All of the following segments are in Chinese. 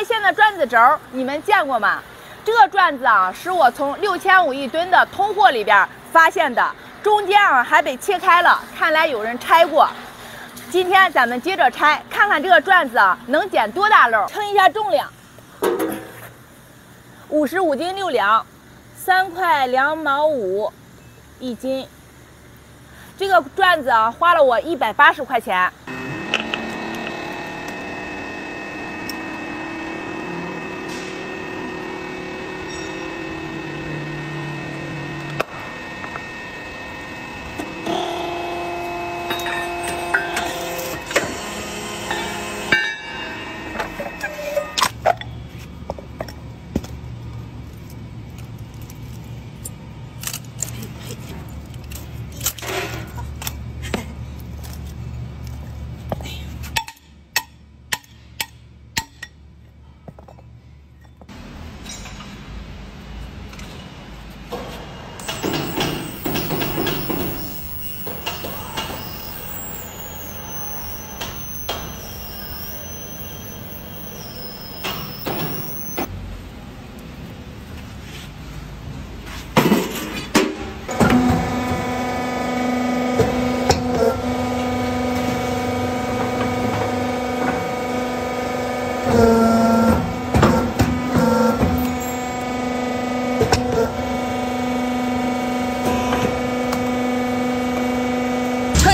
外线的转子轴你们见过吗？这个转子啊，是我从六千五一吨的通货里边发现的，中间啊还被切开了，看来有人拆过。今天咱们接着拆，看看这个转子啊能捡多大漏。称一下重量，五十五斤六两，三块两毛五一斤。这个转子啊花了我一百八十块钱。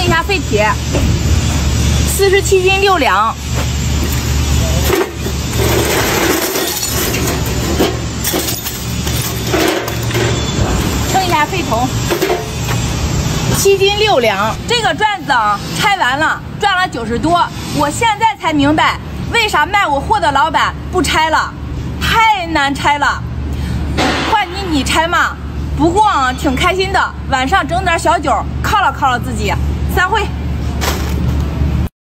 一下废铁，四十七斤六两。称一下废铜，七斤六两。这个转子啊，拆完了赚了九十多，我现在才明白为啥卖我货的老板不拆了，太难拆了。换你你拆嘛？不过啊，挺开心的，晚上整点小酒犒劳犒劳自己。散会。